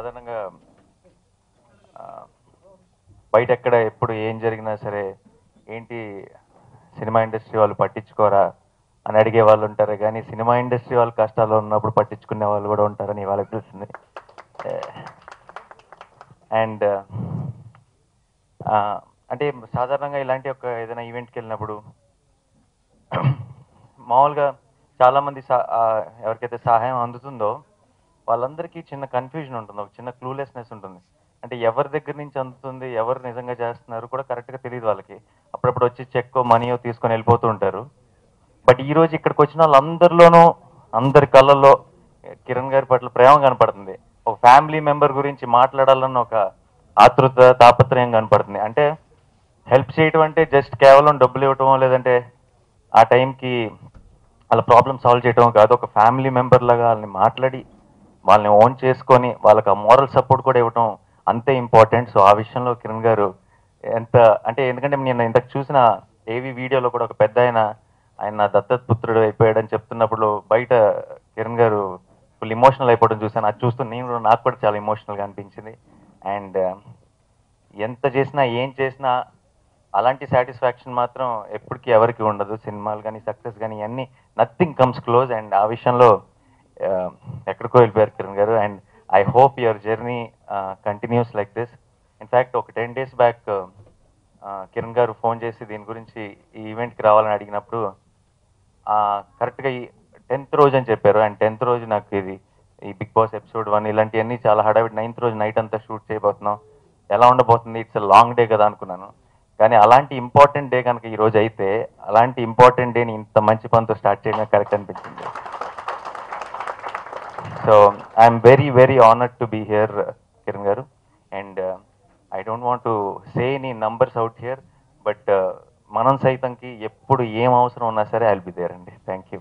సాధారణంగా బయట ఎక్కడ ఎప్పుడు ఏం జరిగినా సరే ఏంటి సినిమా ఇండస్ట్రీ వాళ్ళు పట్టించుకోరా అని అడిగే వాళ్ళు ఉంటారు కానీ సినిమా ఇండస్ట్రీ వాళ్ళు కష్టాల్లో ఉన్నప్పుడు పట్టించుకునే వాళ్ళు కూడా ఉంటారని వాళ్ళకి తెలిసింది. అండ్ అంటే సాధారణంగా ఇలాంటి ఒక ఏదైనా ఈవెంట్కి వెళ్ళినప్పుడు మామూలుగా చాలామంది సా ఎవరికైతే సహాయం అందుతుందో వాళ్ళందరికీ చిన్న కన్ఫ్యూజన్ ఉంటుంది ఒక చిన్న క్లూలెస్నెస్ ఉంటుంది. అంటే ఎవరి దగ్గర నుంచి అందుతుంది ఎవరు నిజంగా చేస్తున్నారు కూడా కరెక్ట్గా తెలియదు వాళ్ళకి. అప్పుడప్పుడు వచ్చి చెక్ మనీయో తీసుకొని వెళ్ళిపోతూ ఉంటారు. బట్ ఈ రోజు ఇక్కడికి వచ్చిన వాళ్ళందరిలోనూ అందరి కళ్ళల్లో కిరణ్ గారి పట్ల ప్రేమ కనపడుతుంది. ఒక ఫ్యామిలీ మెంబర్ గురించి మాట్లాడాలన్న ఒక ఆతృత తాపత్రయం కనపడుతుంది. అంటే హెల్ప్ చేయటం అంటే జస్ట్ కేవలం డబ్బులు ఇవ్వటం లేదంటే ఆ టైంకి వాళ్ళ ప్రాబ్లమ్ సాల్వ్ చేయటం కాదు. ఒక ఫ్యామిలీ మెంబర్ లాగా వాళ్ళని మాట్లాడి వాళ్ళని ఓన్ చేసుకొని వాళ్ళకి ఆ మోరల్ సపోర్ట్ కూడా ఇవ్వటం అంతే ఇంపార్టెంట్ సో ఆ విషయంలో కిరణ్ గారు ఎంత అంటే ఎందుకంటే నేను ఇంతకు చూసిన ఏవి వీడియోలో కూడా ఒక పెద్ద ఆయన ఆయన నా పుత్రుడు అయిపోయాడని చెప్తున్నప్పుడు బయట కిరణ్ గారు ఫుల్ ఇమోషనల్ అయిపోవడం చూసాను అది చూస్తూ నేను నాకు కూడా చాలా ఇమోషనల్గా అనిపించింది. అండ్ ఎంత చేసినా ఏం చేసినా అలాంటి సాటిస్ఫాక్షన్ మాత్రం ఎప్పటికీ ఎవరికి ఉండదు. సినిమాలు కానీ సక్సెస్ కానీ ఇవన్నీ నథింగ్ కమ్స్ క్లోజ్ అండ్ ఆ విషయంలో ఎక్కడికో వెళ్ళిపోయారు Kiran garu. And I hope your journey continues like this in fact ఒక ten days back Kiran garu phone చేసి దీని గురించి ఈ ఈవెంట్కి రావాలని అడిగినప్పుడు కరెక్ట్గా ఈ టెన్త్ రోజు అని చెప్పారు. అండ్ టెన్త్ రోజు నాకు ఇది ఈ బిగ్ బాస్ ఎపిసోడ్ వన్ ఇలాంటివన్నీ చాలా హడావిడి. నైన్త్ రోజు నైట్ అంతా షూట్ చేయబోతున్నాం. ఎలా ఉండబోతుంది? ఇట్స్ లాంగ్ డే కదా అనుకున్నాను. కానీ అలాంటి ఇంపార్టెంట్ డే కనుక ఈ రోజు అయితే అలాంటి ఇంపార్టెంట్ డేని ఇంత మంచి పనితో స్టార్ట్ చేయడం కరెక్ట్ అనిపించింది. So I'm very very honoured to be here Kiran garu and I don't want to say any numbers out here but మనం సైతంకి ఎప్పుడు ఏం అవసరం ఉన్నా సరే ఐల్ బి దేర్ అండి. Thank you